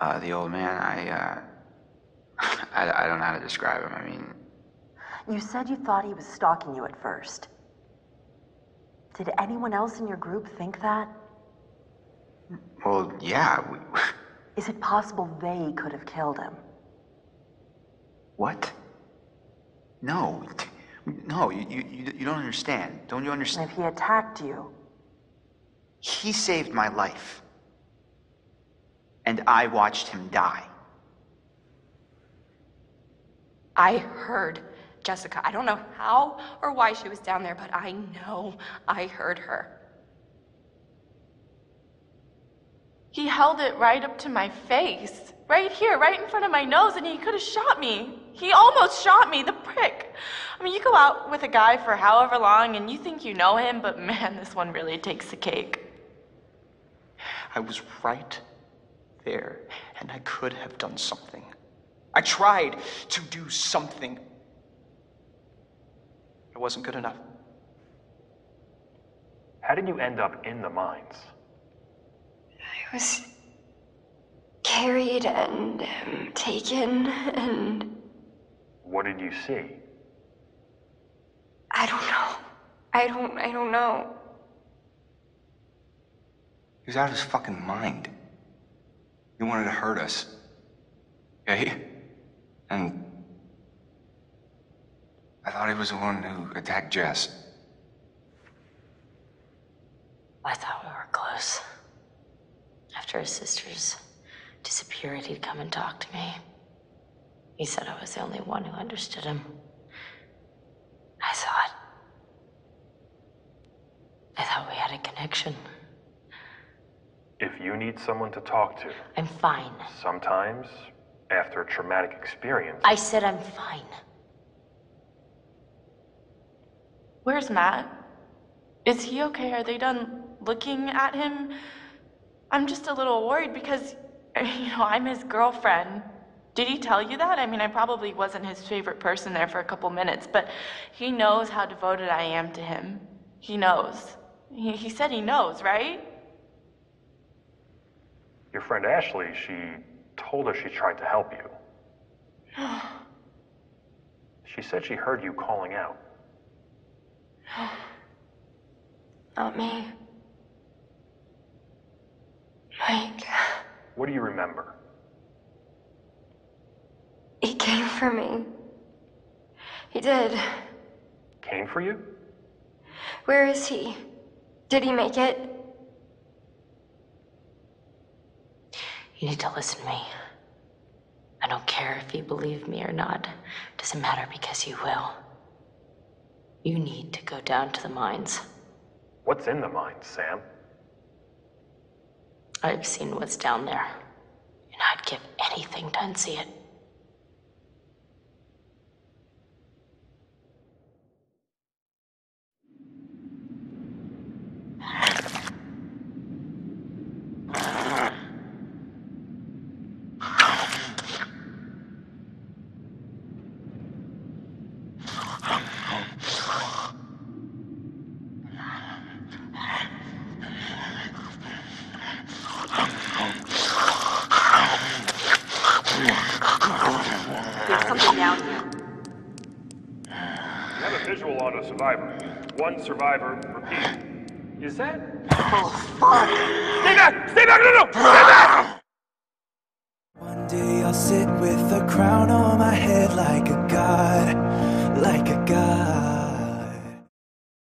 Uh, the old man, I, uh, I, I don't know how to describe him. I mean, You said you thought he was stalking you at first. Did anyone else in your group think that? well, yeah. We, Is it possible they could have killed him? what? No, no, you, you, you don't understand. Don't you And understand? if he attacked you, He saved my life. And I watched him die. I heard Jessica. I don't know how or why she was down there, but I know I heard her. He held it right up to my face, right here, right in front of my nose, and he could have shot me. He almost shot me, the prick. I mean, you go out with a guy for however long and you think you know him, but man, this one really takes the cake. I was right there, and I could have done something. I tried to do something. It wasn't good enough. How did you end up in the mines? I was carried and um, taken, and What did you see? I don't know. I don't. I don't know. He was out of his fucking mind. Wanted to hurt us. Okay? And I thought he was the one who attacked Jess. I thought we were close. After his sister's disappeared, he'd come and talk to me. He said I was the only one who understood him. I thought. I thought we had a connection. If you need someone to talk to, I'm fine. sometimes, after a traumatic experience, I said I'm fine. Where's Matt? Is he okay? Are they done looking at him? I'm just a little worried because, you know, I'm his girlfriend. Did he tell you that? I mean, I probably wasn't his favorite person there for a couple minutes, but he knows how devoted I am to him. He knows. He, he said he knows, right? Your friend Ashley, she told us she tried to help you. She said she heard you calling out. Not me. Mike. What do you remember? He came for me. He did. Came for you? Where is he? Did he make it? You need to listen to me. I don't care if you believe me or not. Doesn't matter because you will. You need to go down to the mines. What's in the mines, Sam? I've seen what's down there, and I'd give anything to unsee it. there's something down here. You have a visual on a survivor. One survivor, repeat. Is that? Oh, Stay back! Stay back! No, no! Stay back! One day I'll sit with a crown on my head like a god, like a god.